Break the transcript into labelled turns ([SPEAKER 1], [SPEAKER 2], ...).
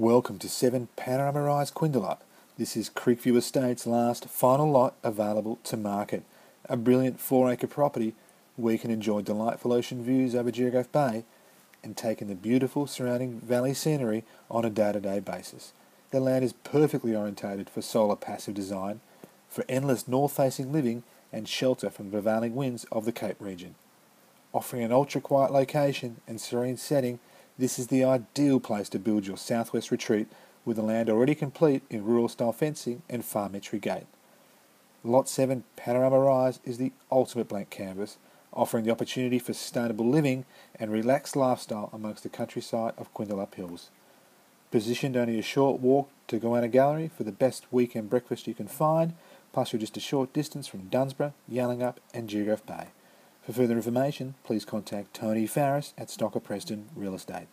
[SPEAKER 1] Welcome to 7 Panorama Rise Quindalup. This is Creekview Estates' last final lot available to market. A brilliant 4 acre property where you can enjoy delightful ocean views over Geographe Bay and take in the beautiful surrounding valley scenery on a day to day basis. The land is perfectly orientated for solar passive design, for endless north facing living and shelter from the prevailing winds of the Cape region. Offering an ultra quiet location and serene setting this is the ideal place to build your southwest retreat with the land already complete in rural style fencing and farm entry gate. Lot 7 Panorama Rise is the ultimate blank canvas, offering the opportunity for sustainable living and relaxed lifestyle amongst the countryside of Quindalup Hills. Positioned only a short walk to Goanna Gallery for the best weekend breakfast you can find, plus you're just a short distance from Dunsborough, Yallingup and Geographe Bay. For further information, please contact Tony Farris at Stocker Preston Real Estate.